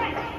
Hey!